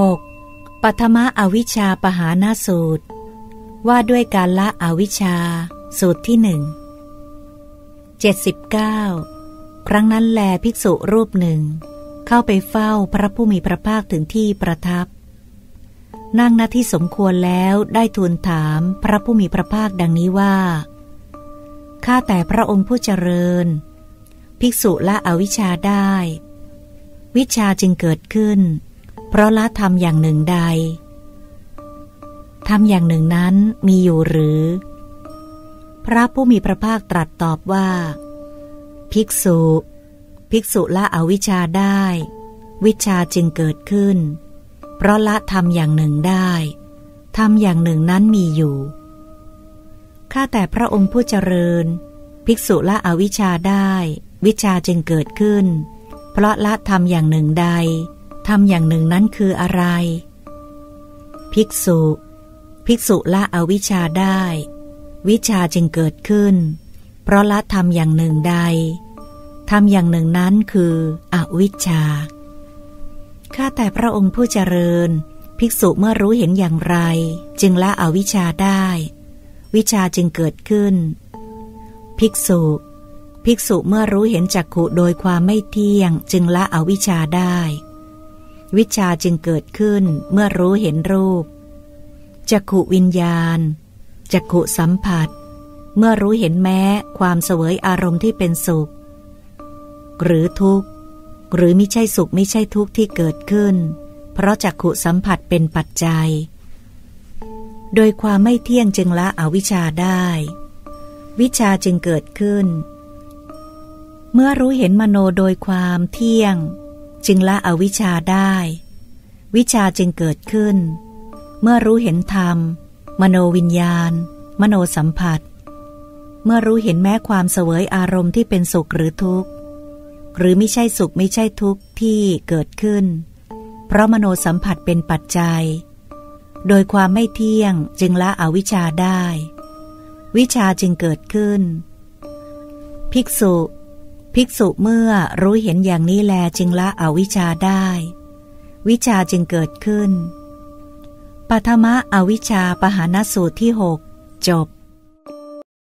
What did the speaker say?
6. ปัทมะอวิชชาปหานาสูตร ว่าด้วยการละอวิชชา สูตรที่หนึ่งเจ็ดสิบเก้าครั้งนั้นแลภิกษุรูปหนึ่ง เข้าไปเฝ้าพระผู้มีพระภาคถึงที่ประทับ นั่งณที่สมควรแล้วได้ทูลถามพระผู้มีพระภาคดังนี้ว่า ข้าแต่พระองค์ผู้เจริญ ภิกษุละอวิชชาได้ วิชาจึงเกิดขึ้น ราะละทำอย่างหนึ่งใดทำอย่างหนึ่งนั้นมีอยู่หรือ พระผู้มีพระภาคตรัสตอบว่า ภิกษุ ภิกษุละอวิชชาได้ วิชาจึงเกิดขึ้น เพราะละทำอย่างหนึ่งได้ทำอย่างหนึ่งนั้นมีอยู่ข้าแต่พระองค์ผู้เจริญ ภิกษุละอวิชชาได้ วิชาจึงเกิดขึ้น เพราะละทำอย่างหนึ่งใด ทำอย่างหนึ่งนั้นคืออะไร ภิกษุ ภิกษุละอวิชชาได้ วิชาจึงเกิดขึ้น เพราะละทำอย่างหนึ่งใดทำอย่างหนึ่งนั้นคืออวิชชา ข้าแต่พระองค์ผู้เจริญ ภิกษุเมื่อรู้เห็นอย่างไร จึงละอวิชชาได้ วิชาจึงเกิดขึ้น ภิกษุ ภิกษุเมื่อรู้เห็นจักขุโดยความไม่เที่ยงจึงละอวิชชาได้ วิชาจึงเกิดขึ้นเมื่อรู้เห็นรูป จักขุวิญญาณ จักขุสัมผัส เมื่อรู้เห็นแม้ความเสวยอารมณ์ที่เป็นสุข หรือทุกข์ หรือไม่ใช่สุขไม่ใช่ทุกข์ที่เกิดขึ้น เพราะจักขุสัมผัสเป็นปัจจัย โดยความไม่เที่ยงจึงละอวิชชาได้ วิชาจึงเกิดขึ้น เมื่อรู้เห็นมโนโดยความเที่ยง จึงละอวิชชาได้ วิชาจึงเกิดขึ้น เมื่อรู้เห็นธรรม มโนวิญญาณ มโนสัมผัส เมื่อรู้เห็นแม้ความเสวยอารมณ์ที่เป็นสุขหรือทุกข์ หรือไม่ใช่สุขไม่ใช่ทุกข์ที่เกิดขึ้น เพราะมโนสัมผัสเป็นปัจจัย โดยความไม่เที่ยงจึงละอวิชชาได้ วิชาจึงเกิดขึ้น ภิกษุ ภิกษุเมื่อรู้เห็นอย่างนี้แลจึงละอวิชชาได้ วิชาจึงเกิดขึ้นปัทมะอวิชชาปหานสูตรที่หกจบ